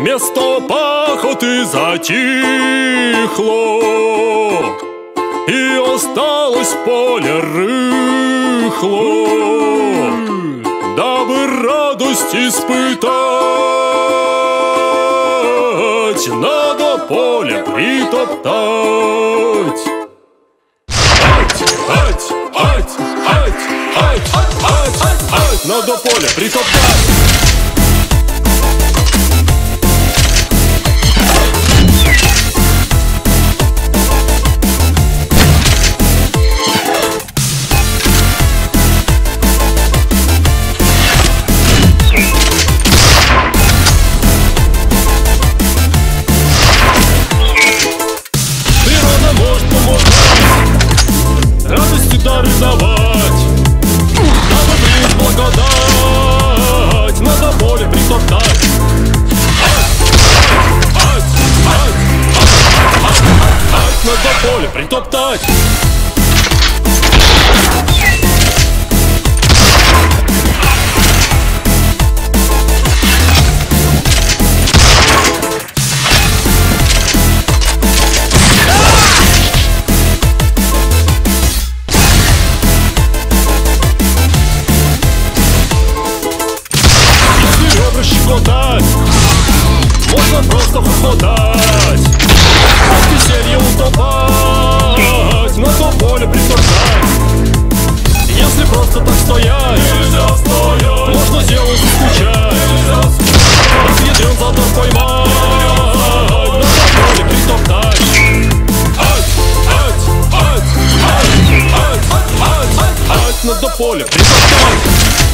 Место пахоты затихло. И осталось поле рыхло. Дабы радость испытать Надо поле притоптать. Ать, ать, ать, ать, ать, ать, ать Надо поле притоптать притоптать. Если ребра щекотать Можно просто хохотать поле, присоской!